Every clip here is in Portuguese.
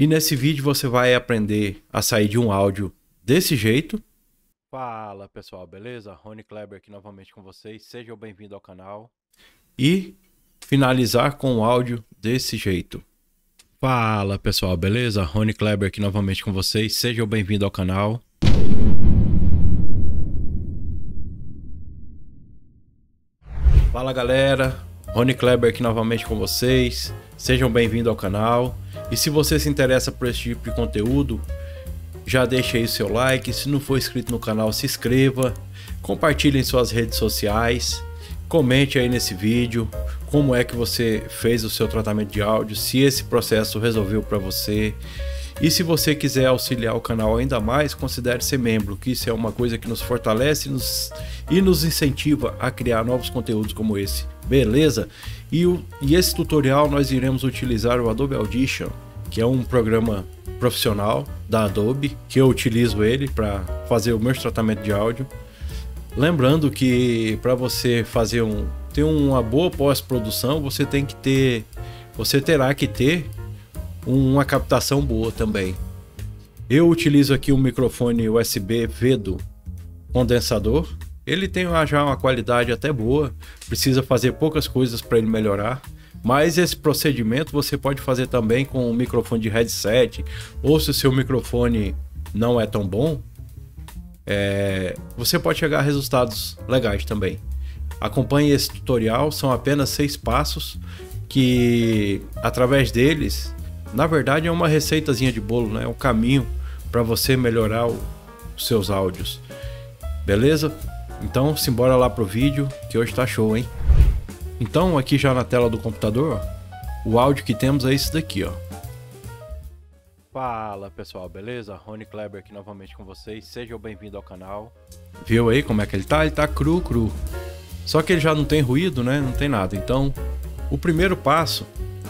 E nesse vídeo você vai aprender a sair de um áudio desse jeito. Fala pessoal, beleza? Rony Kleber aqui novamente com vocês. Sejam bem-vindos ao canal. E finalizar com o áudio desse jeito. Fala pessoal, beleza? Rony Kleber aqui novamente com vocês. Sejam bem-vindos ao canal. Fala galera, Rony Kleber aqui novamente com vocês. Sejam bem-vindos ao canal. E se você se interessa por esse tipo de conteúdo, já deixa aí o seu like. Se não for inscrito no canal, se inscreva. Compartilhe em suas redes sociais. Comente aí nesse vídeo como é que você fez o seu tratamento de áudio, se esse processo resolveu para você. E se você quiser auxiliar o canal ainda mais, considere ser membro, que isso é uma coisa que nos fortalece nos, e nos incentiva a criar novos conteúdos como esse. Beleza? E, o, e esse tutorial nós iremos utilizar o Adobe Audition, que é um programa profissional da Adobe, que eu utilizo ele para fazer o meu tratamento de áudio. Lembrando que para você fazer um ter uma boa pós-produção, você tem que ter você terá que ter uma captação boa também. Eu utilizo aqui um microfone USB Vedo condensador. Ele tem já uma qualidade até boa, precisa fazer poucas coisas para ele melhorar. Mas esse procedimento você pode fazer também com um microfone de headset, ou se o seu microfone não é tão bom, é, você pode chegar a resultados legais também. Acompanhe esse tutorial, são apenas seis passos que através deles na verdade é uma receitazinha de bolo, né? É um caminho para você melhorar o, os seus áudios. Beleza? Então, simbora lá pro vídeo, que hoje tá show, hein? Então, aqui já na tela do computador, ó, o áudio que temos é esse daqui, ó. Fala pessoal, beleza? Rony Kleber aqui novamente com vocês. Sejam bem-vindos ao canal. Viu aí como é que ele tá? Ele tá cru, cru. Só que ele já não tem ruído, né? Não tem nada. Então, o primeiro passo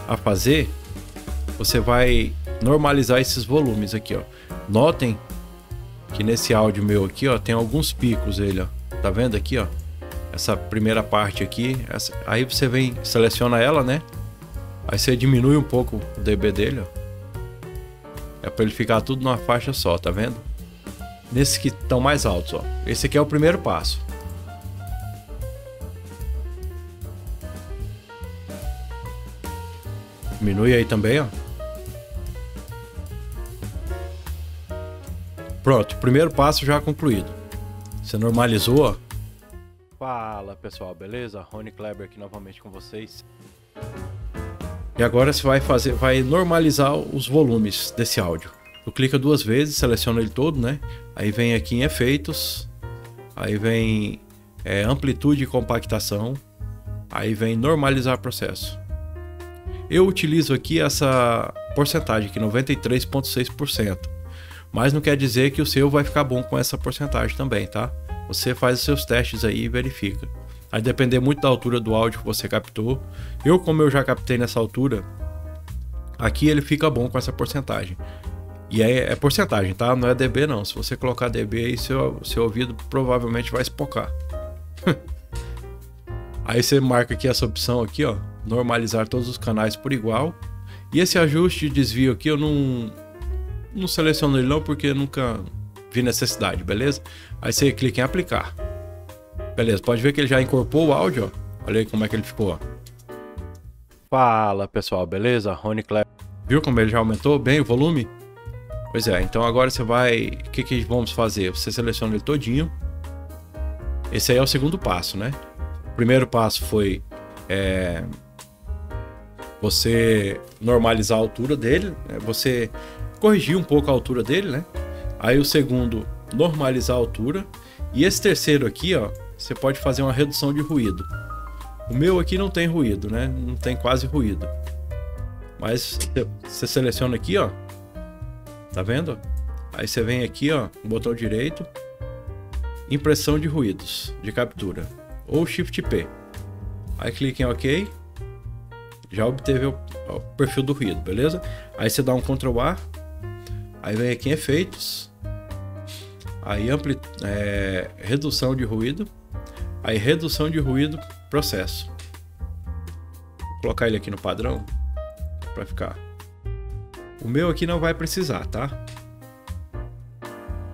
a fazer você vai normalizar esses volumes aqui, ó. Notem que nesse áudio meu aqui, ó, tem alguns picos ele, ó. Tá vendo aqui, ó? Essa primeira parte aqui, essa... aí você vem, seleciona ela, né? Aí você diminui um pouco o dB dele, ó. É para ele ficar tudo numa faixa só, tá vendo? Nesses que estão mais altos, ó. Esse aqui é o primeiro passo. Diminui aí também, ó. Pronto, primeiro passo já concluído. Você normalizou. Fala pessoal, beleza? Rony Kleber aqui novamente com vocês. E agora você vai fazer, vai normalizar os volumes desse áudio. Tu clica duas vezes, seleciona ele todo, né? Aí vem aqui em efeitos, aí vem é, amplitude e compactação, aí vem normalizar processo. Eu utilizo aqui essa porcentagem aqui, 93,6%. Mas não quer dizer que o seu vai ficar bom com essa porcentagem também, tá? Você faz os seus testes aí e verifica. Vai depender muito da altura do áudio que você captou. Eu, como eu já captei nessa altura, aqui ele fica bom com essa porcentagem. E é, é porcentagem, tá? Não é dB não. Se você colocar dB aí, seu, seu ouvido provavelmente vai espocar. aí você marca aqui essa opção aqui, ó. Normalizar todos os canais por igual. E esse ajuste de desvio aqui eu não, não seleciono ele não porque nunca vi necessidade, beleza? Aí você clica em aplicar. Beleza, pode ver que ele já incorporou o áudio, ó. Olha aí como é que ele ficou, ó. Fala pessoal, beleza? Rony Kleber. Viu como ele já aumentou bem o volume? Pois é, então agora você vai... O que, que vamos fazer? Você seleciona ele todinho. Esse aí é o segundo passo, né? O primeiro passo foi... É... Você normalizar a altura dele. Né? Você corrigir um pouco a altura dele, né? Aí o segundo, normalizar a altura. E esse terceiro aqui, ó, você pode fazer uma redução de ruído. O meu aqui não tem ruído, né? Não tem quase ruído. Mas você seleciona aqui, ó. Tá vendo? Aí você vem aqui, ó, botão direito, impressão de ruídos de captura ou Shift P. Aí clica em OK. Já obteve o, o perfil do ruído, beleza? Aí você dá um Ctrl A Aí vem aqui em efeitos. Aí ampli é, redução de ruído. Aí redução de ruído, processo. Vou colocar ele aqui no padrão para ficar. O meu aqui não vai precisar, tá?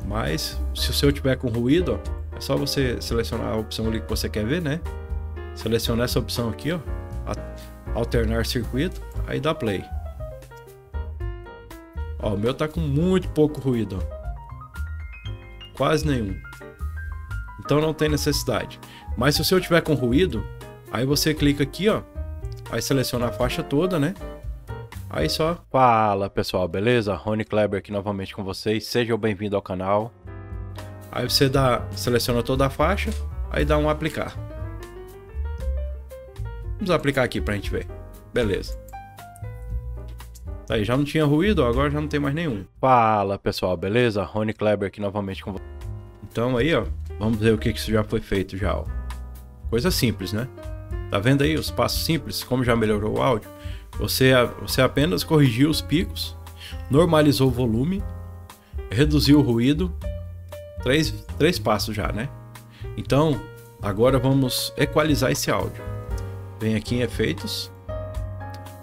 Mas se o seu tiver com ruído, ó, é só você selecionar a opção ali que você quer ver, né? Seleciona essa opção aqui, ó, alternar circuito, aí dá play. Ó, o meu tá com muito pouco ruído, ó. Quase nenhum. Então não tem necessidade. Mas se o seu tiver com ruído, aí você clica aqui, ó, aí seleciona a faixa toda, né? Aí só. Fala pessoal, beleza? Rony Kleber aqui novamente com vocês. Sejam bem-vindos ao canal. Aí você dá, seleciona toda a faixa, aí dá um aplicar. Vamos aplicar aqui pra gente ver. Beleza. Aí já não tinha ruído, agora já não tem mais nenhum. Fala pessoal, beleza? Rony Kleber aqui novamente com vocês. Então aí, ó, vamos ver o que, que isso já foi feito já, ó. Coisa simples, né? Tá vendo aí os passos simples, como já melhorou o áudio? Você, você apenas corrigiu os picos, normalizou o volume, reduziu o ruído. Três, três passos já, né? Então, agora vamos equalizar esse áudio. Vem aqui em efeitos.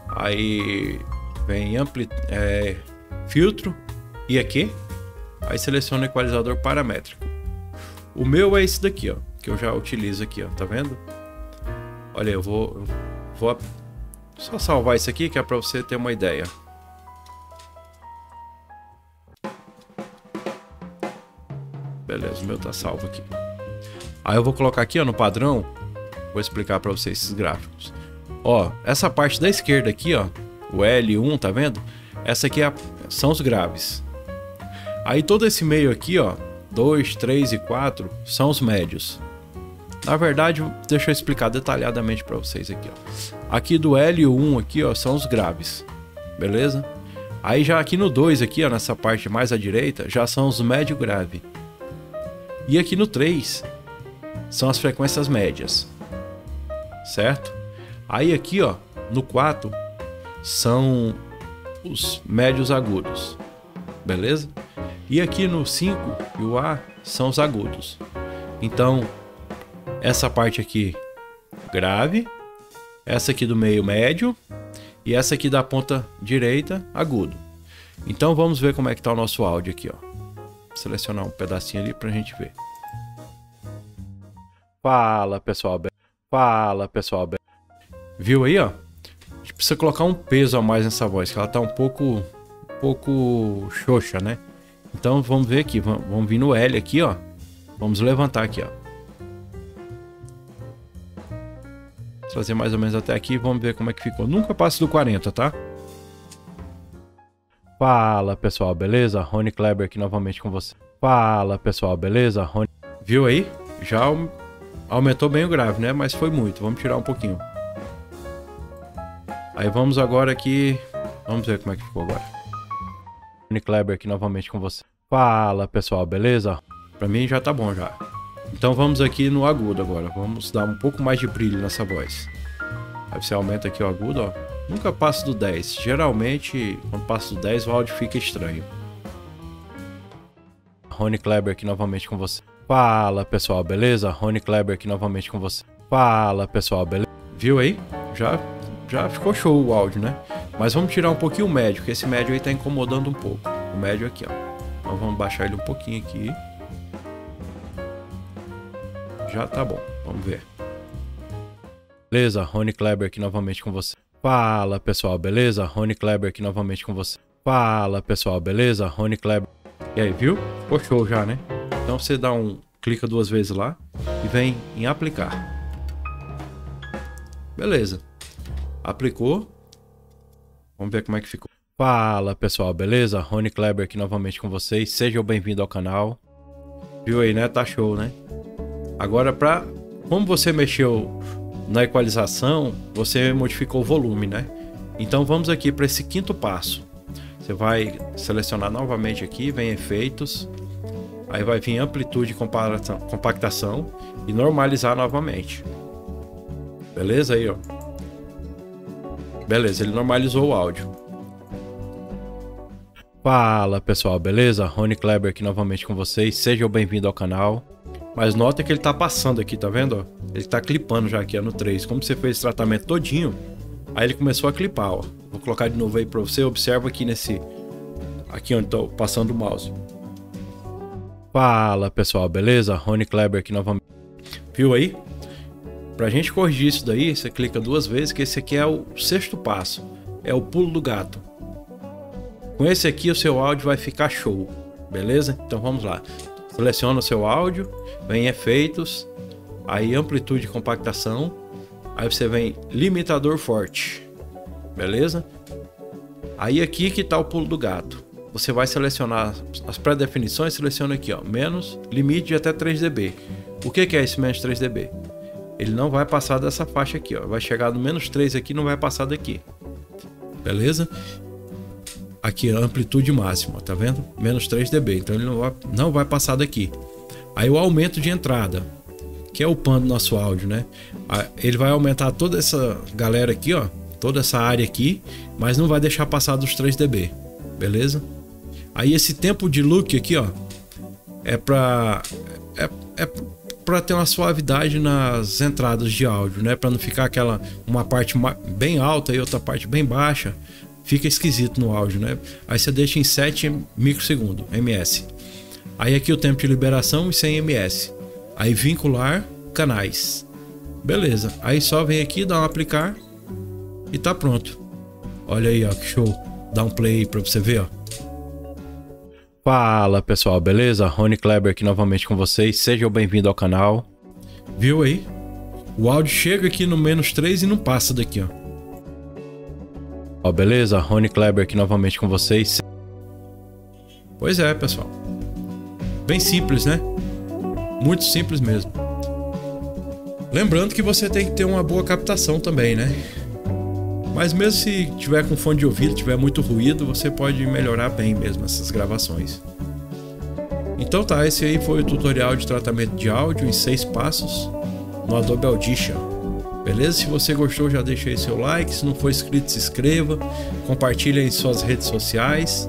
Aí vem ampli, é, filtro e aqui. Aí seleciona o equalizador paramétrico. O meu é esse daqui, ó, que eu já utilizo aqui, ó, tá vendo? Olha, eu vou, vou só salvar isso aqui que é para você ter uma ideia. Beleza, o meu tá salvo aqui. Aí eu vou colocar aqui ó, no padrão, vou explicar para vocês esses gráficos. Ó, essa parte da esquerda aqui, ó, o L1, tá vendo? Essa aqui é a, são os graves. Aí todo esse meio aqui, ó, 2, 3 e 4 são os médios. Na verdade, deixa eu explicar detalhadamente para vocês aqui, ó. Aqui do L1 aqui, ó, são os graves. Beleza? Aí já aqui no 2 aqui, ó, nessa parte mais à direita, já são os médio grave. E aqui no 3 são as frequências médias. Certo? Aí aqui, ó, no 4 são os médios agudos. Beleza? E aqui no 5 e o A são os agudos. Então, essa parte aqui grave, essa aqui do meio médio e essa aqui da ponta direita agudo. Então vamos ver como é que tá o nosso áudio aqui, ó. Vou selecionar um pedacinho ali pra gente ver. Fala, pessoal. Fala, pessoal. Viu aí, ó? Gente precisa colocar um peso a mais nessa voz, que ela tá um pouco um pouco xoxa, né? Então vamos ver aqui, vamos vir no L aqui, ó. Vamos levantar aqui, ó. Trazer mais ou menos até aqui, vamos ver como é que ficou. Nunca passe do 40, tá? Fala pessoal, beleza? Rony Kleber aqui novamente com você. Fala pessoal, beleza? Rony... Viu aí? Já aumentou bem o grave, né? Mas foi muito, vamos tirar um pouquinho. Aí vamos agora aqui... Vamos ver como é que ficou agora. Rony Kleber aqui novamente com você. Fala pessoal, beleza? Pra mim já tá bom já. Então vamos aqui no agudo agora. Vamos dar um pouco mais de brilho nessa voz. Aí você aumenta aqui o agudo, ó. Nunca passa do 10. Geralmente, quando passa do 10, o áudio fica estranho. Rony Kleber aqui novamente com você. Fala pessoal, beleza? Rony Kleber aqui novamente com você. Fala pessoal, beleza? Viu aí? Já, já ficou show o áudio, né? Mas vamos tirar um pouquinho o médio, que esse médio aí tá incomodando um pouco. O médio aqui, ó. Então vamos baixar ele um pouquinho aqui já tá bom. Vamos ver. Beleza, Rony Kleber aqui novamente com você. Fala pessoal, beleza? Rony Kleber aqui novamente com você. Fala pessoal, beleza? Rony Kleber. E aí, viu? Ficou show já, né? Então você dá um. clica duas vezes lá e vem em aplicar. Beleza. Aplicou. Vamos ver como é que ficou. Fala pessoal, beleza? Rony Kleber aqui novamente com vocês. Sejam bem-vindos ao canal. Viu aí, né? Tá show, né? Agora, para como você mexeu na equalização, você modificou o volume, né? Então vamos aqui para esse quinto passo. Você vai selecionar novamente aqui, vem efeitos, aí vai vir amplitude e compactação e normalizar novamente. Beleza aí, ó. Beleza, ele normalizou o áudio. Fala pessoal, beleza? Rony Kleber aqui novamente com vocês. Sejam bem-vindos ao canal. Mas nota que ele tá passando aqui, tá vendo? Ele tá clipando já aqui ó, no 3. Como você fez esse tratamento todinho, Aí ele começou a clipar, ó. Vou colocar de novo aí para você. Observa aqui nesse aqui onde tô passando o mouse. Fala, pessoal, beleza? Rony Kleber aqui novamente. Viu aí? Pra gente corrigir isso daí, você clica duas vezes, que esse aqui é o sexto passo. É o pulo do gato. Com esse aqui o seu áudio vai ficar show, beleza? Então vamos lá. Seleciona o seu áudio, vem em efeitos, aí amplitude e compactação, aí você vem limitador forte, beleza? Aí aqui que tá o pulo do gato. Você vai selecionar as pré-definições, seleciona aqui, ó, menos limite de até 3 dB. O que, que é esse menos 3 dB? Ele não vai passar dessa faixa aqui, ó. Vai chegar no menos 3 aqui, não vai passar daqui. Beleza? Aqui amplitude máxima, tá vendo? Menos 3 dB, então ele não vai, não vai passar daqui. Aí o aumento de entrada, que é o pan do nosso áudio, né? Ele vai aumentar toda essa galera aqui, ó, toda essa área aqui, mas não vai deixar passar dos 3 dB, beleza? Aí esse tempo de look aqui, ó, é para é, é para ter uma suavidade nas entradas de áudio, né? Para não ficar aquela uma parte bem alta e outra parte bem baixa fica esquisito no áudio, né? Aí você deixa em 7 microsegundos, ms. Aí aqui o tempo de liberação em 100 ms. Aí vincular canais. Beleza. Aí só vem aqui, dá um aplicar e tá pronto. Olha aí, ó, que show. Dá um play para você ver, ó. Fala pessoal, beleza? Rony Kleber aqui novamente com vocês. Sejam bem-vindos ao canal. Viu aí? O áudio chega aqui no menos 3 e não passa daqui, ó. Ó, beleza? Rony Kleber aqui novamente com vocês. Pois é, pessoal. Bem simples, né? Muito simples mesmo. Lembrando que você tem que ter uma boa captação também, né? Mas mesmo se tiver com fone de ouvido, tiver muito ruído, você pode melhorar bem mesmo essas gravações. Então tá, esse aí foi o tutorial de tratamento de áudio em seis passos no Adobe Audition. Beleza? Se você gostou, já deixa aí seu like. Se não for inscrito, se inscreva. Compartilhe em suas redes sociais.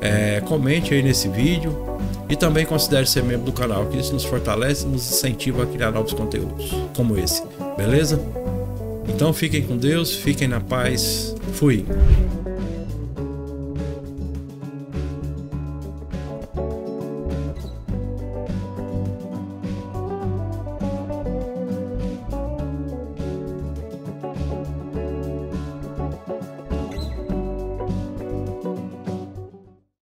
É, comente aí nesse vídeo. E também considere ser membro do canal, que isso nos fortalece e nos incentiva a criar novos conteúdos como esse. Beleza? Então fiquem com Deus, fiquem na paz. Fui.